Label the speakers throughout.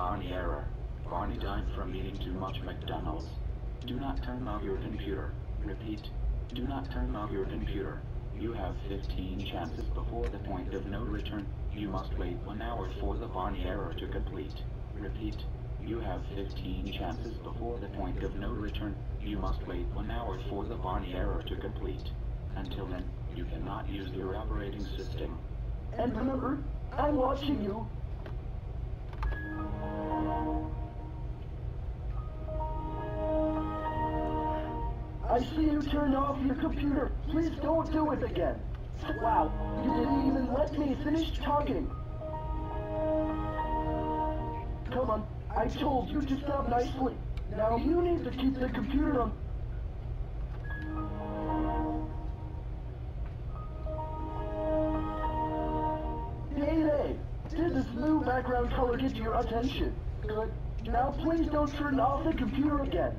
Speaker 1: Barney error. Barney died from eating too much McDonald's. Do not turn off your computer. Repeat. Do not turn off your computer. You have 15 chances before the point of no return. You must wait one hour for the Barney error to complete. Repeat. You have 15 chances before the point of no return. You must wait one hour for the Barney error to complete. Until then, you cannot use your operating system.
Speaker 2: And remember, I'm watching you. I see you turn off your computer. Please don't do it again. Wow, you didn't even let me finish talking. Come on, I told you to stop nicely. Now you need to keep the computer on. Did this new background color get your attention? Good. Now please don't turn off the computer again.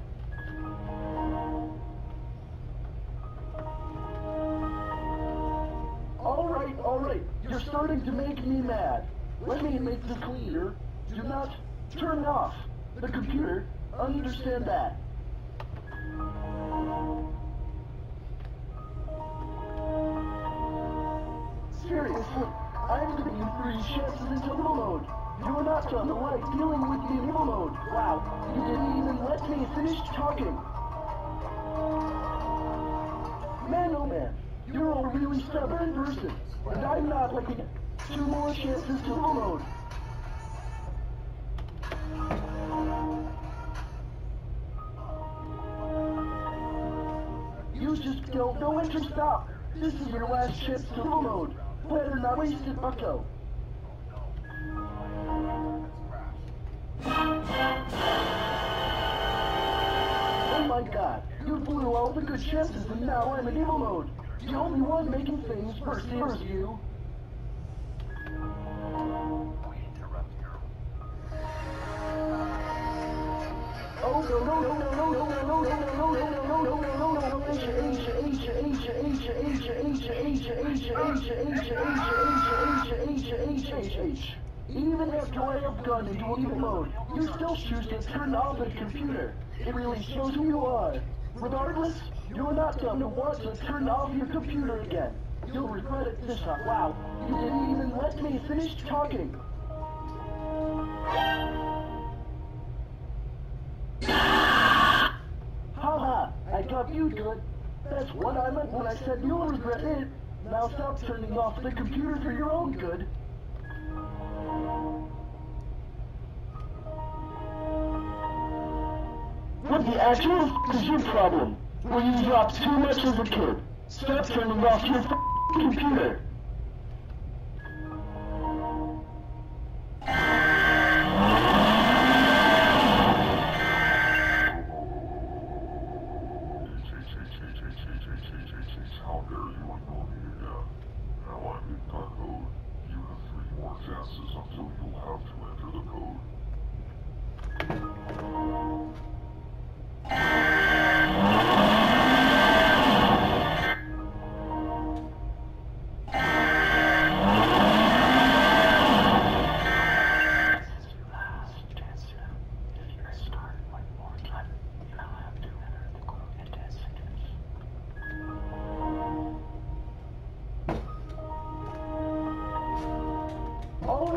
Speaker 2: Alright, alright, you're starting to make me mad. Let me make this clear. Do not turn off the computer. Understand that. Seriously, Chances into evil mode. You're not done the right dealing with the evil mode. Wow, you didn't even let me finish talking. Man, oh man, you're a really stubborn person, and I'm not it. Two more chances to evil mode. You just don't know when to stop. This is your last chance to evil mode. Better not waste it, bucko. Oh my god, you blew all the good chances and now I'm in evil mode. The only one making things worse is you. Oh no no no no no no no no no no no no no no no no Asia Asia Asia Asia Asia Asia Asia Asia Asia Asia Asia Even after I have gone into evil mode, you still choose to turn off the computer. It really shows who you are. Regardless, you're not going to want to turn off your computer again. You'll regret it this time. Wow, you didn't even let me finish talking. Haha, I got you good. That's what I meant when I said you'll regret it. Now stop turning off the computer for your own good. What the actual is problem? Well, you dropped too much as a kid. Stop turning off your computer.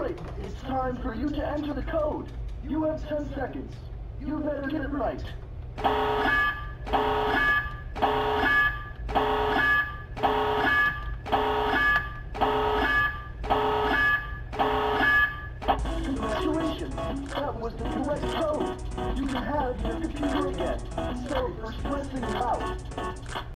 Speaker 2: Alright, it's time for you to enter the code. You have 10 seconds. You better get it right. Congratulations! That was the correct code. You can have your computer again. So for stressing out.